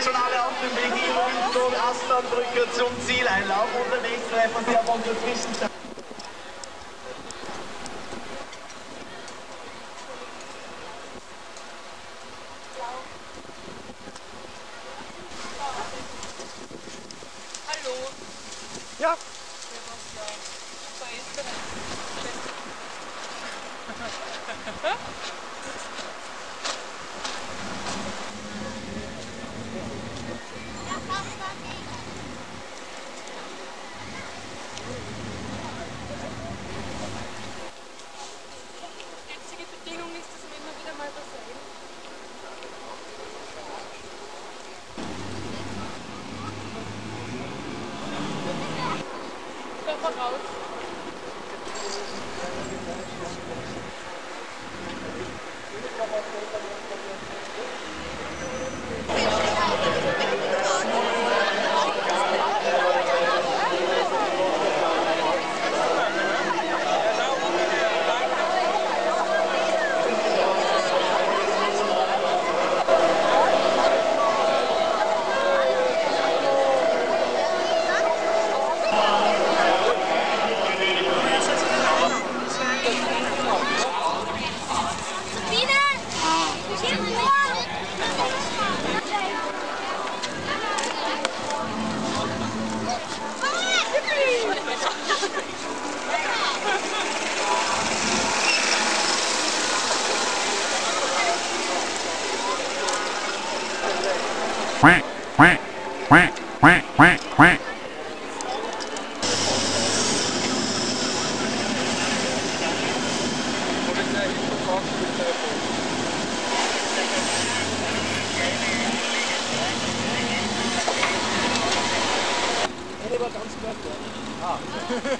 Station Aspernbrücke zum Zieleinlauf. Unterwegs treffen Sie auf unsere Zwischenzeit. Hallo. Ja, Super Österreich. sofort raus. quack, quack, quack, quack, quack, quack. Ah.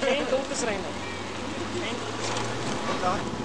Geen dood te schrijven. Geen dood te schrijven.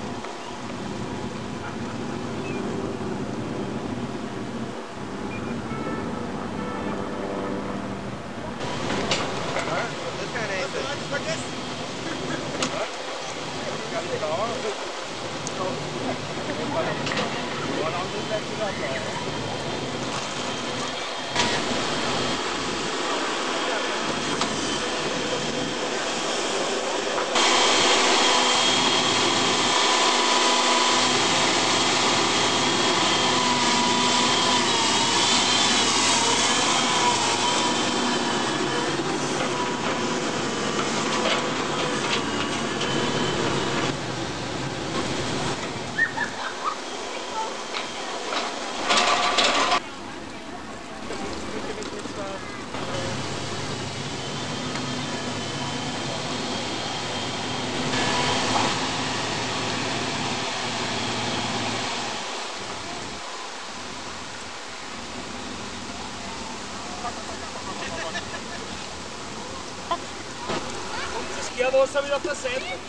e a louça virou pra sempre.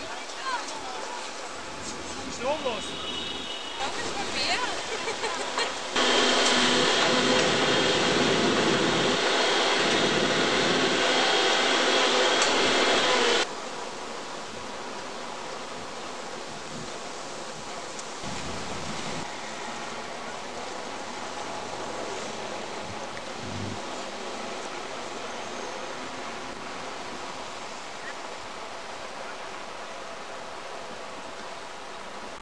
Não, louça. Não, que